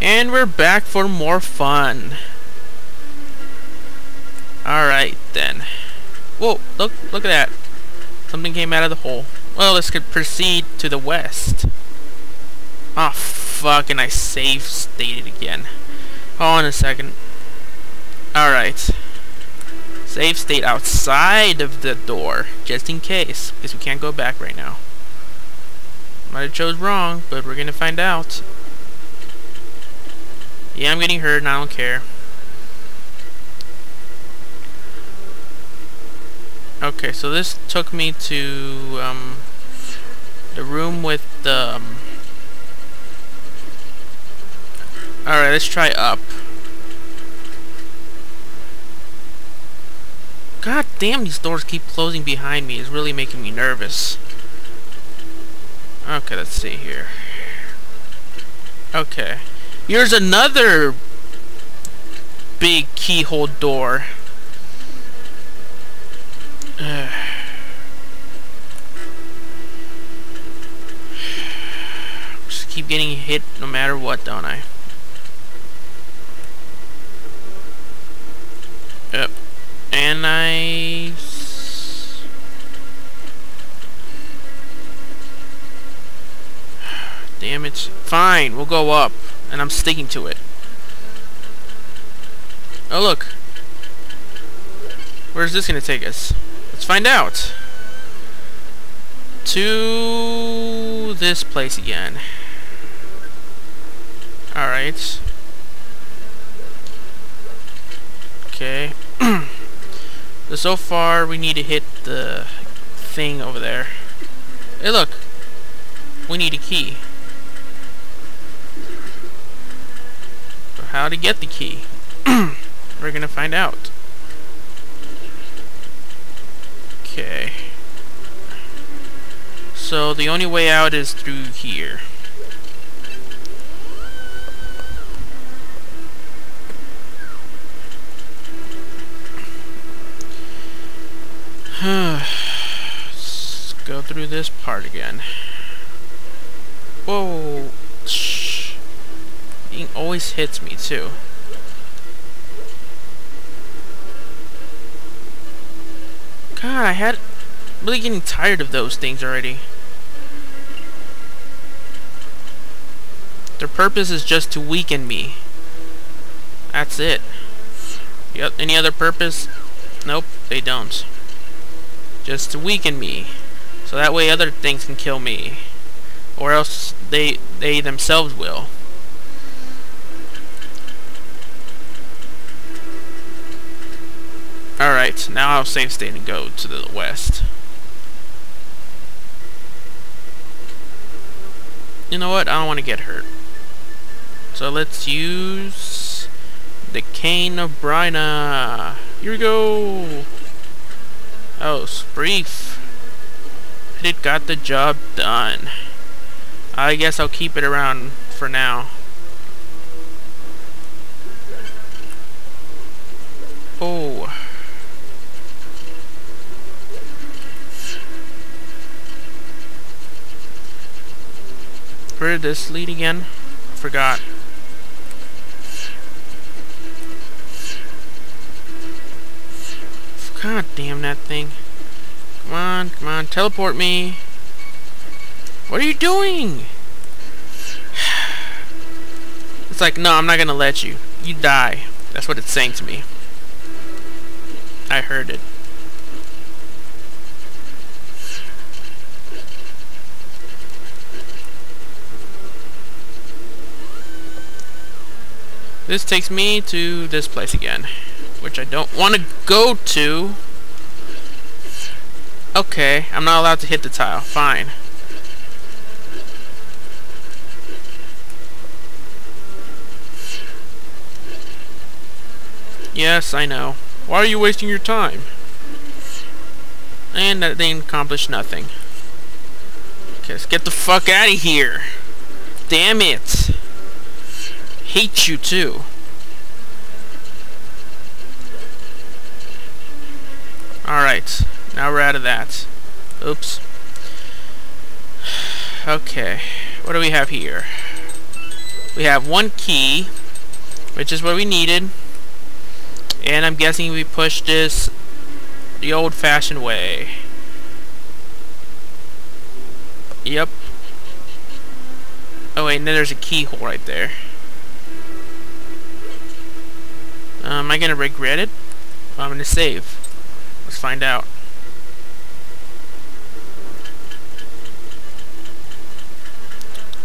And we're back for more fun. Alright then. Whoa, look, look at that. Something came out of the hole. Well, this could proceed to the west. Ah, oh, fuck, and I save stated again. Hold on a second. Alright. Save state outside of the door, just in case, because we can't go back right now. Might have chose wrong, but we're gonna find out. Yeah, I'm getting hurt and I don't care. Okay, so this took me to um, the room with the... Um, Alright, let's try up. God damn, these doors keep closing behind me. It's really making me nervous. Okay, let's see here. Okay. Here's another big keyhole door. Just keep getting hit no matter what, don't I? Yep. And I... Damn it. Fine, we'll go up. And I'm sticking to it. Oh, look. Where's this gonna take us? Let's find out. To this place again. Alright. Okay. so, so far, we need to hit the thing over there. Hey, look. We need a key. How to get the key? We're gonna find out. Okay. So the only way out is through here. Let's go through this part again. Whoa! Always hits me too. God, I had really getting tired of those things already. Their purpose is just to weaken me. That's it. Yep, any other purpose? Nope, they don't. Just to weaken me. So that way other things can kill me. Or else they they themselves will. Alright, now I'll save state and go to the west. You know what? I don't want to get hurt. So let's use the Cane of Byrna. Here we go. Oh, Spreef. It got the job done. I guess I'll keep it around for now. Oh. Where did this lead again? Forgot. God damn that thing. Come on, come on, teleport me. What are you doing? It's like, no, I'm not gonna let you. You die. That's what it's saying to me. I heard it. This takes me to this place again, which I don't want to go to. Okay, I'm not allowed to hit the tile. Fine. Yes, I know. Why are you wasting your time? And that thing accomplished nothing. Okay, let's get the fuck out of here. Damn it hate you too. Alright, now we're out of that. Oops. Okay, what do we have here? We have one key, which is what we needed. And I'm guessing we push this the old-fashioned way. Yep. Oh wait, and then there's a keyhole right there. Uh, am I gonna regret it? I'm gonna save. Let's find out.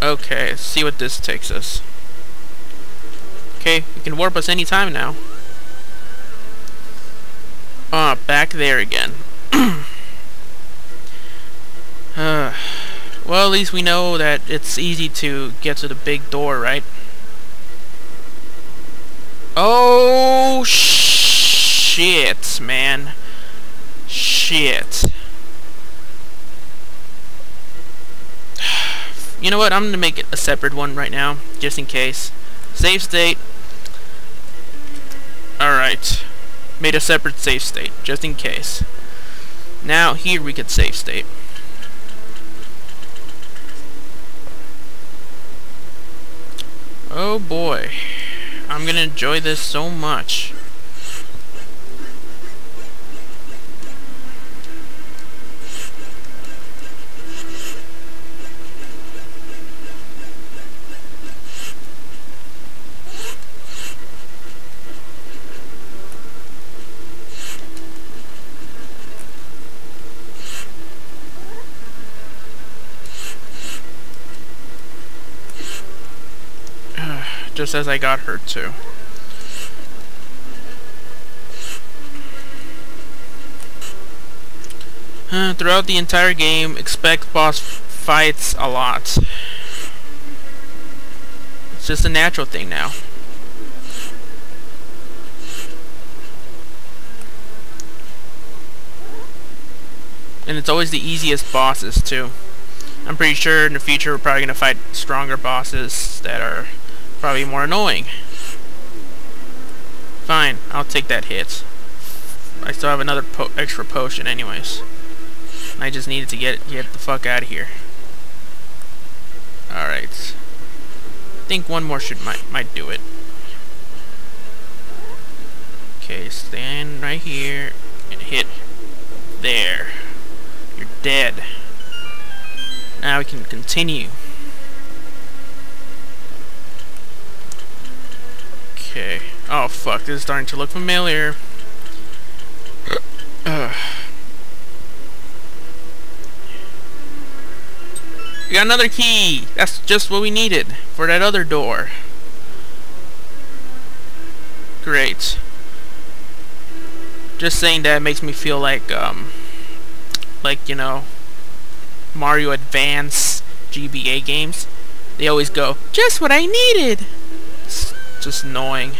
Okay, see what this takes us. Okay, you can warp us anytime now. Ah, oh, back there again. uh, well, at least we know that it's easy to get to the big door, right? Oh, shit, man. Shit. You know what? I'm going to make it a separate one right now, just in case. Save state. Alright. Made a separate save state, just in case. Now, here we could save state. Oh boy. I'm gonna enjoy this so much. Just as I got hurt too. Uh, throughout the entire game, expect boss fights a lot. It's just a natural thing now. And it's always the easiest bosses, too. I'm pretty sure in the future we're probably going to fight stronger bosses that are Probably more annoying. Fine, I'll take that hit. I still have another po extra potion anyways. I just needed to get get the fuck out of here. Alright. I think one more should might might do it. Okay, stand right here and hit there. You're dead. Now we can continue. Okay. Oh, fuck. This is starting to look familiar. Uh. We got another key! That's just what we needed for that other door. Great. Just saying that makes me feel like, um, like, you know, Mario Advance GBA games. They always go, just what I needed! Just annoying.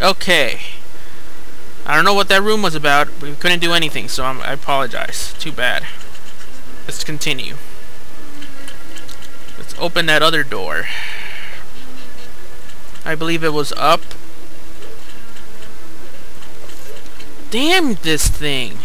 Okay. I don't know what that room was about. We couldn't do anything, so I'm, I apologize. Too bad. Let's continue. Let's open that other door. I believe it was up. Damn this thing.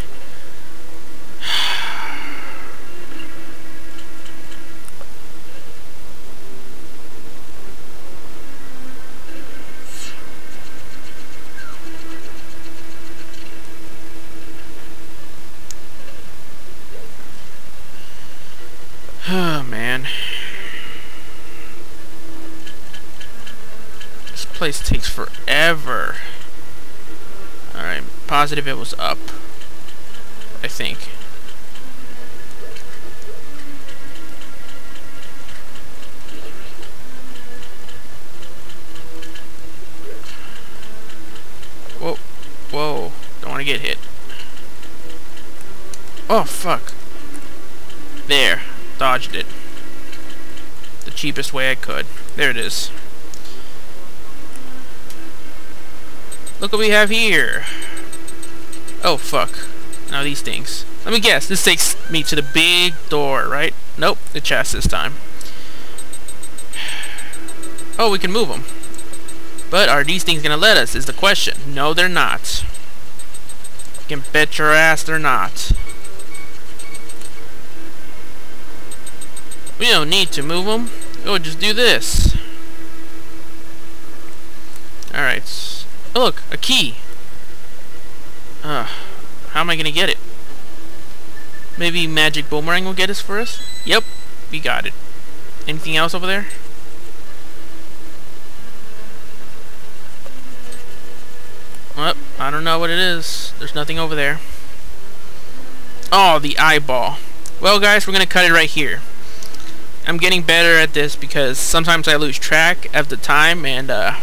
Forever. Alright, positive it was up. I think. Whoa. Whoa. Don't want to get hit. Oh, fuck. There. Dodged it. The cheapest way I could. There it is. Look what we have here. Oh, fuck. Now these things. Let me guess. This takes me to the big door, right? Nope. The chest this time. Oh, we can move them. But are these things going to let us is the question. No, they're not. You can bet your ass they're not. We don't need to move them. We'll just do this. Oh, look, a key. Uh, how am I gonna get it? Maybe Magic Boomerang will get us for us? Yep, we got it. Anything else over there? Well, I don't know what it is. There's nothing over there. Oh, the eyeball. Well, guys, we're to cut it right here. I'm getting better at this because sometimes I lose track of the time and uh,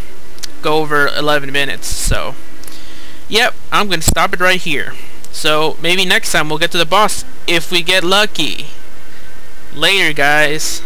go over 11 minutes. So, yep, I'm to stop it right here. So, maybe next time we'll get to the boss if we get lucky. Later, guys.